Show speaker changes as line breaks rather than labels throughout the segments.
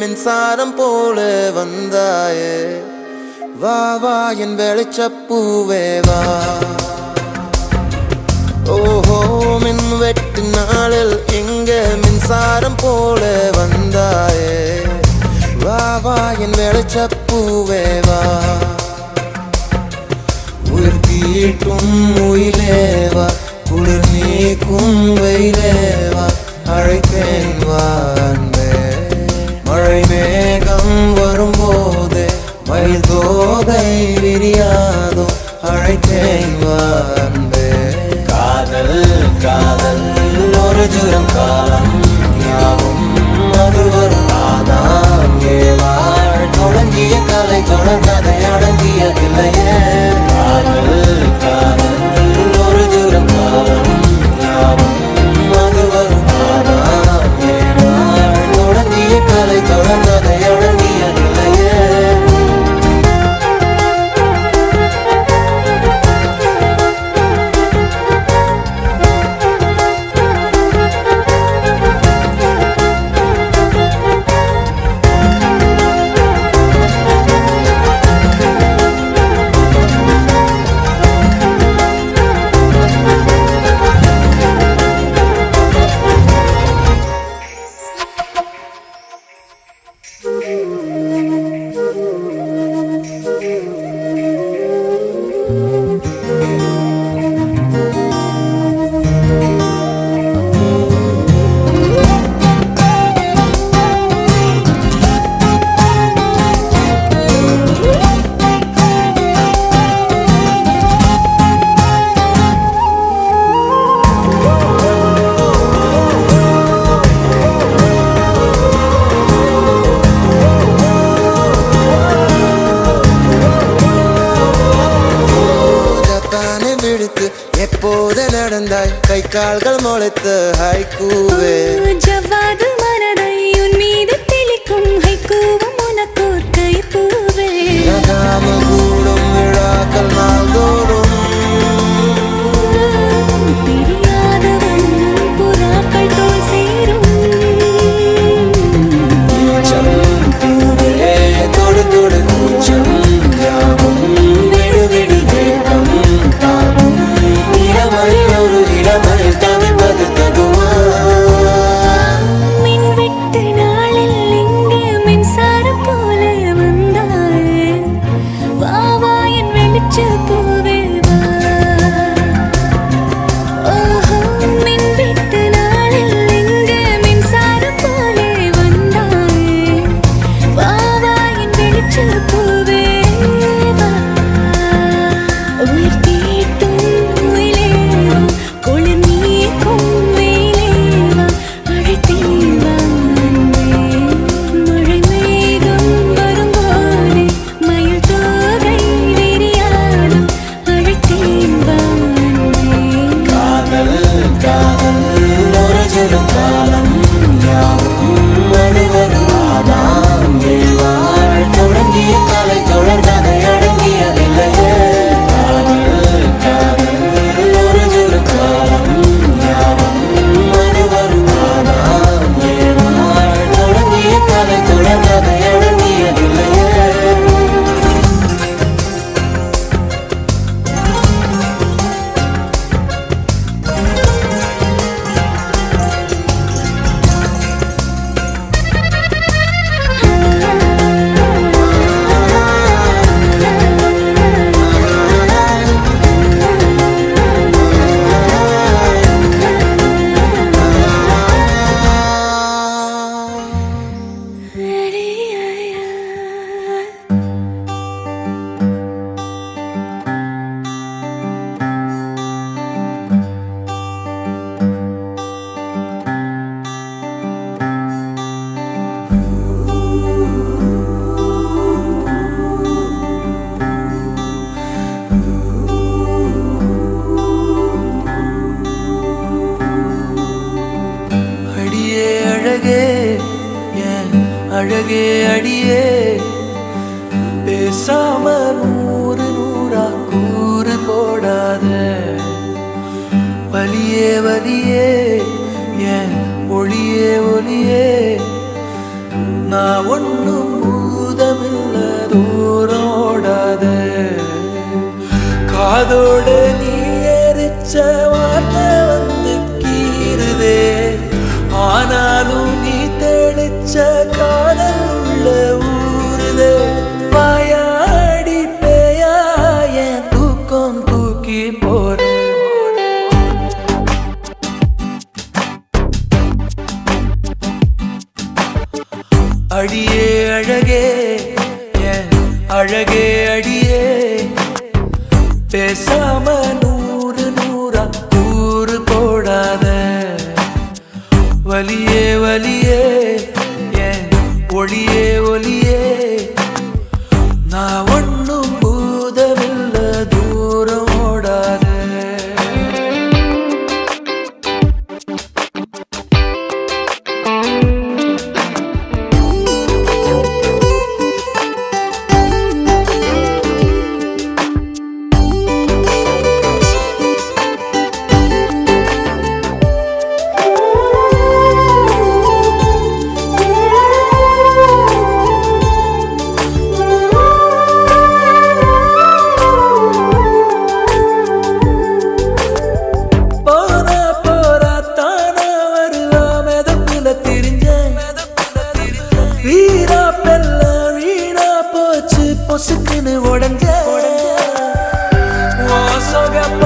மின்சாரம் போல வந்தாயே. வா வா என் வெளிச்சப்பூவே வா. ஓஹோ மின் வெட்டு நாளில் எங்க மின்சாரம் போல வந்தாயே. வா வா என் வெளிச்சப்பூவே வா. உயிர் தீட்டும் உயிலேவா குளிர் நீக்கும் வெயிலேவா அழைத்தேன் வா அன்பே மழை மேகம் வரும்போது மயில் தோகை விரியாதோ அழைத்தேன் வா காதல் காதல் ஒரு ஜுரம் காலம். the haiku. அழகே அடியே. பேசாம நூறு நூறா கூறு போடாத. வலியே வலியே என் ஒளியே ஒளியே நான்
ஒன்றும் பூதமில்ல தூரம் ஓடாத. காதோட நீ எரிச்ச வார்த்தை வந்து கீறுதே. ஆனாலும் நீ தெளிச்ச நாம நூறு நூறா கூறு போடாத. வலியே வலியே joga pra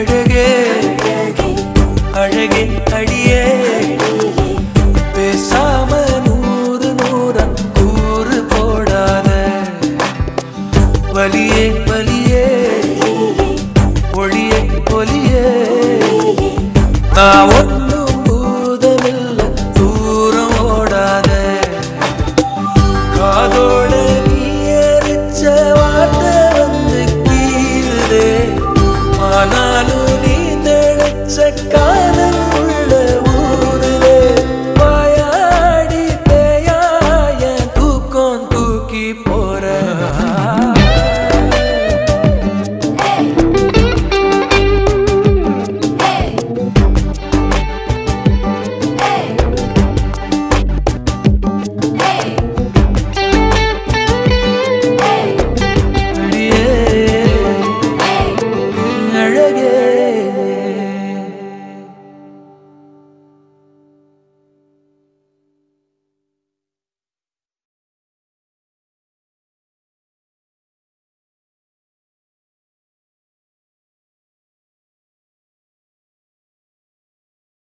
बढ़ गए porã.